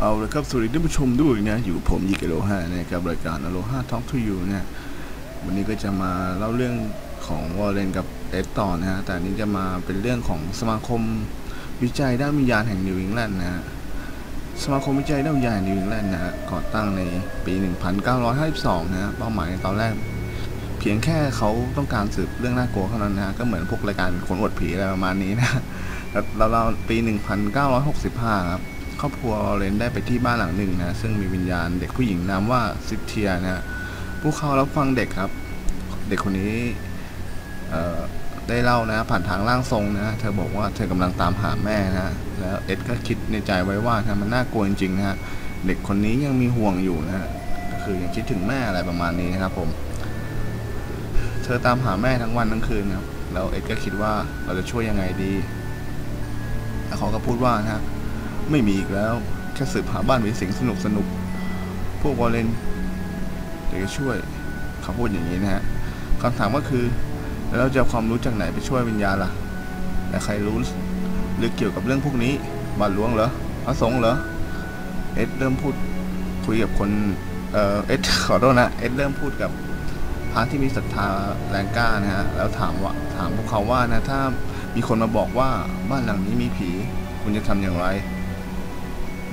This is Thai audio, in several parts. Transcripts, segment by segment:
เอาละครับสวัสดีท่านผู้ชมด้วยนะอยู่ผมยิกโลห้านะครับรายการอโลห้า Talk to You นะวันนี้ก็จะมาเล่าเรื่องของวอร์เรนกับเอ็ดต่อนะฮะแต่นี้จะมาเป็นเรื่องของสมาคมวิจัยด้านวิญญาณแห่งนิวอิงแลนด์นะฮะสมาคมวิจัยด้านวิญญาณแห่งนิวอิงแลนด์นะฮะก่อตั้งในปี 1952นะฮะเป้าหมายในตอนแรก เพียงแค่เขาต้องการสืบเรื่องน่ากลัวเท่านั้นนะฮะก็เหมือนพวกรายการคนอวดผีอะไรประมาณนี้นะแล้วเราปี 1965ครับ ครอบครัวเรนได้ไปที่บ้านหลังหนึ่งนะซึ่งมีวิญญาณเด็กผู้หญิงนามว่าซิเทียนะผู้เขารับฟังเด็กครับ เด็กคนนี้ได้เล่านะผ่านทางร่างทรงนะเธอบอกว่าเธอกำลังตามหาแม่นะแล้วเอ็ดก็คิดในใจไว้ว่านะมันน่ากลัวจริงๆนะเด็กคนนี้ยังมีห่วงอยู่นะก็คือยังคิดถึงแม่อะไรประมาณนี้นะครับผมเธอตามหาแม่ทั้งวันทั้งคืนครับแล้วเอ็ดก็คิดว่าเราจะช่วยยังไงดีแล้วเขาก็พูดว่านะ ไม่มีอีกแล้ว แค่สืบหาบ้านมีสิงสนุกสนุก พวกวอลเลนเดี๋ยวจะช่วย เขาพูดอย่างนี้นะฮะคำถามก็คือ แล้วเราจะความรู้จากไหนไปช่วยวิญญาณล่ะ แต่ใครรู้หรือเกี่ยวกับเรื่องพวกนี้บาทหลวงเหรอพระสงฆ์เหรอ เอ็ดเริ่มพูดคุยกับคน เอ่อ เอ็ดขอโทษนะ เอ็ดเริ่มพูดกับพระที่มีศรัทธาแรงกล้านะฮะ แล้วถามว่า ถามพวกเขาว่านะ ถ้ามีคนมาบอกว่าบ้านหลังนี้มีผี คุณจะทำอย่างไร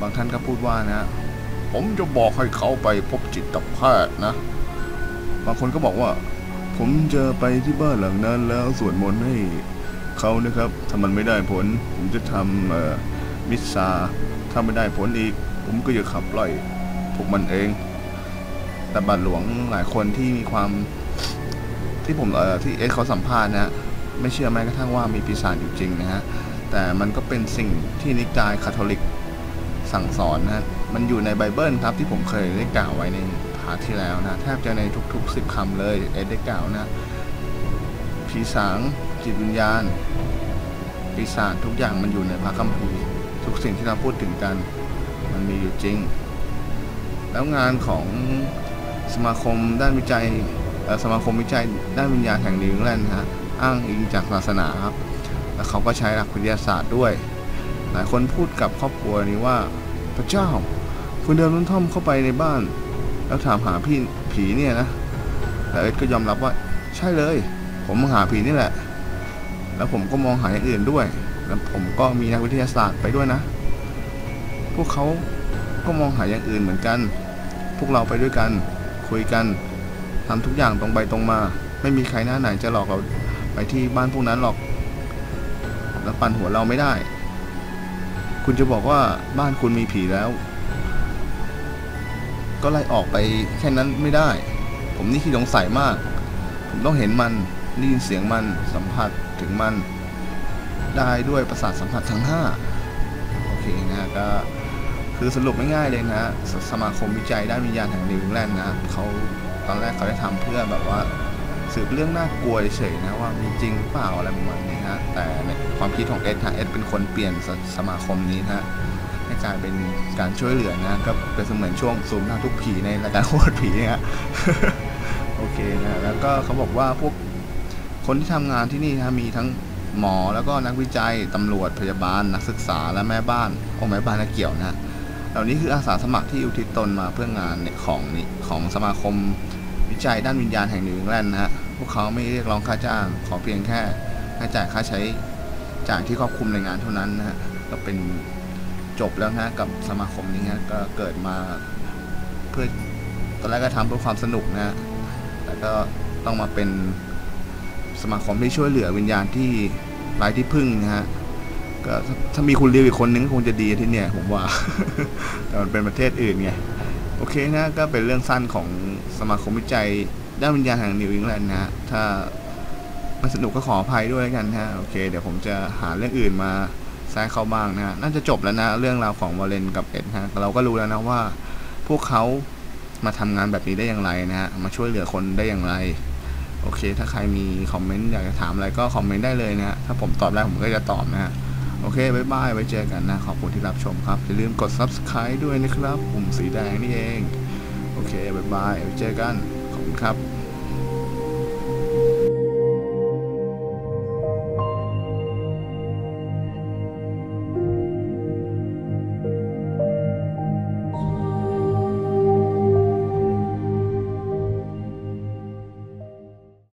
บางท่านก็พูดว่านะ ผมจะบอกให้เขาไปพบจิตแพทย์นะ บางคนก็บอกว่า ผมจะไปที่บ้านหลังนั้น แล้วสวดมนต์ให้เขานะครับถ้ามันไม่ได้ผล ผมจะทำมิสซาถ้าไม่ได้ผลอีก ผมก็จะขับไล่พวกมันเอง แต่บาทหลวงหลายคนที่มีความที่ผมเอ่อที่เอ็ดเขาสัมภาษณ์นะไม่เชื่อแม้กระทั่งว่ามีปีศาจอยู่จริงนะฮะแต่มันก็เป็นสิ่งที่นิกายคาทอลิก สั่งสอนนะมันอยู่ในไบเบิลครับที่ผมเคยได้กล่าวไว้ใน part ที่แล้วนะแทบจะในทุกๆสิบคำเลยเอ็ดได้กล่าวนะผีสางจิตวิญญาณปีศาจทุกอย่างมันอยู่ในพระคัมภีร์ทุกสิ่งที่เราพูดถึงกัน มันมีอยู่จริง แล้วงานของสมาคมด้านวิจัยสมาคมวิจัยด้านวิญญาณแห่งนิวอิงแลนด์นะฮะอ้างอิงจากศาสนาครับแล้วเขาก็ใช้หลักวิทยาศาสตร์ด้วย หลายคนพูดกับครอบครัวนี้ว่า พระเจ้า คุณเดินนุ่นท่อมเข้าไปในบ้าน แล้วถามหาพี่ผีเนี่ยนะแต่เอ็ดก็ยอมรับว่า ใช่เลย ผมมองหาผีนี่แหละ แล้วผมก็มองหาอย่างอื่นด้วย แล้วผมก็มีนักวิทยาศาสตร์ไปด้วยนะ พวกเขาก็มองหาอย่างอื่นเหมือนกัน พวกเราไปด้วยกัน คุยกันทำทุกอย่างตรงไปตรงมา ไม่มีใครหน้าไหนจะหลอกเราไปที่บ้านพวกนั้นหรอก แล้วปั่นหัวเราไม่ได้ คุณจะบอกว่าบ้านคุณมีผีแล้ว ก็ไล่ออกไปแค่นั้นไม่ได้ ผมนี่ขี้สงสัยมาก ผมต้องเห็นมันได้ยินเสียงมันสัมผัสถึงมัน ได้ด้วยประสาทสัมผัสทั้งห้าโอเคนะก็คือสรุปง่ายๆเลยนะฮะสสมาคมวิจัยด้านวิญญาณแห่งนิวอิงแลนด์นะเขาตอนแรกเขาได้ทำเพื่อแบบว่า สืบเรื่องน่ากลัวเฉยนะว่ามีจริงหรือเปล่าอะไรประมาณนี้ฮะแต่ในความคิดของเอ็ดฮะเอ็ดเป็นคนเปลี่ยนสสมาคมนี้ฮะให้กลายเป็นการช่วยเหลือนะก็เป็นเสมือนช่วงซูมหน้าทุกผีในรายการโคตรผีนะฮะโอเคนะแล้วก็เขาบอกว่าพวกคนที่ทำงานที่นี่นะมีทั้งหมอแล้วก็นักวิจัยตำรวจพยาบาล นักศึกษาและแม่บ้านโอ้แม่บ้านก็เกี่ยวนะฮะเหล่านี้คืออาสาสมัครที่อุทิศตนมาเพื่องานเนี่ยของนี่ของสมาคม จัยด้านวิญญาณแห่งนิวอิงแลนด์นะฮะ พวกเขาไม่เรียกร้องค่าจ้าง ขอเพียงแค่ค่าจ่ายค่าใช้จ่ายที่ครอบคลุมในงานเท่านั้นนะฮะ ก็เป็นจบแล้วนะกับสมาคมนี้ฮะ ก็เกิดมาเพื่อตอนแรกก็ทำเพื่อความสนุกนะฮะแล้วก็ต้องมาเป็นสมาคมที่ช่วยเหลือวิญญาณที่ไร้ที่พึ่งนะฮะก็ถ้ามีคุณเลียวอีกคนนึงก็คงจะดีที่เนี่ย ผมว่า แต่มันเป็นประเทศอื่นไง โอเคนะก็เป็นเรื่องสั้นของสมาคมวิจัย ด้านวิญญาณแห่งนิวอิงแลนด์นะถ้าไม่สนุกก็ขออภัยด้วยกันนะฮะโอเค เดี๋ยวผมจะหาเรื่องอื่นมาแทรกเข้าบ้างนะน่าจะจบแล้วนะเรื่องราวของวอลเลนกับเอ็ดนะเราก็รู้แล้วนะว่า พวกเขามาทำงานแบบนี้ได้อย่างไรนะฮะมาช่วยเหลือคนได้อย่างไร โอเค ถ้าใครมีคอมเมนต์อยากจะถามอะไรก็คอมเมนต์ได้เลยนะฮะถ้าผมตอบได้ผมก็จะตอบนะฮะ โอเคบายบาย ไว้เจอกันนะ ขอบคุณที่รับชมครับ อย่าลืมกด subscribe ด้วยนะครับ ปุ่มสีแดงนี่เอง โอเคบายบาย ไว้เจอกัน ขอบคุณครับ